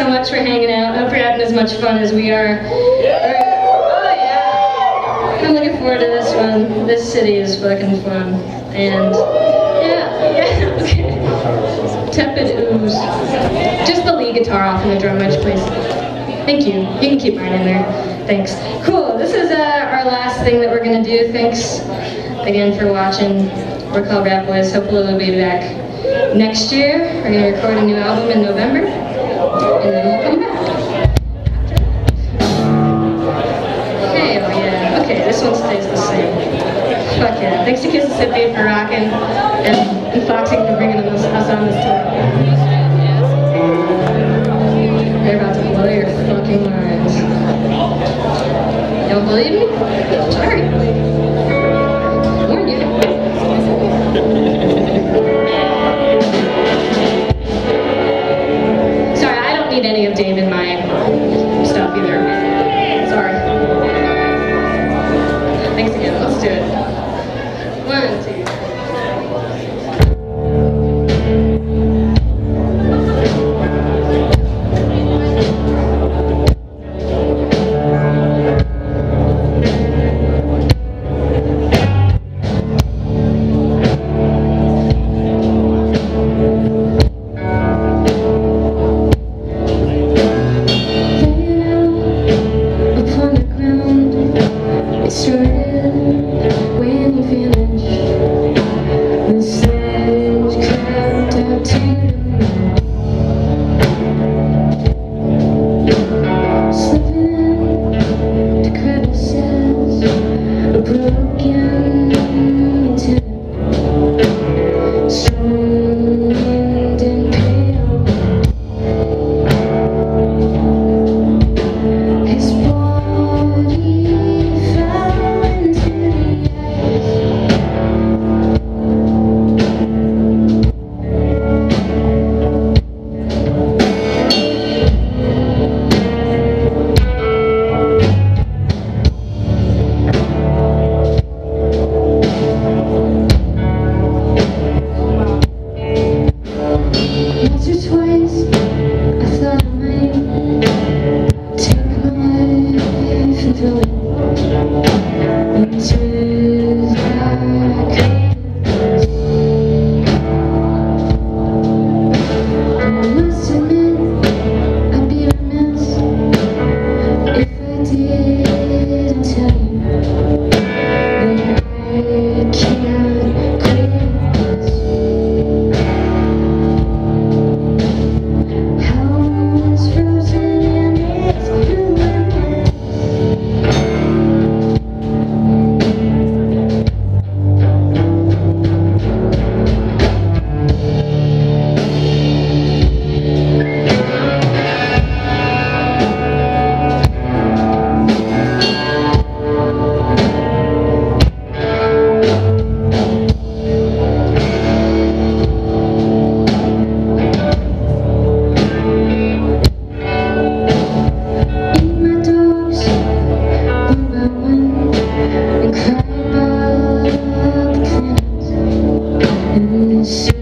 so much for hanging out. Hope you're having as much fun as we are. Oh yeah. I'm looking forward to this one. This city is fucking fun. And yeah, yeah, okay. Tepid ooze. Just the lead guitar off and the drum edge, please. Thank you. You can keep mine in there. Thanks. Cool. This is uh, our last thing that we're gonna do. Thanks again for watching. We're called Ratboys. Hopefully we'll be back next year. We're gonna record a new album in November, Thanks to Kississippi for rocking, and, Foxing for bringing us, on this tour. They're about to blow your fucking minds. Don't believe me? Sorry. And so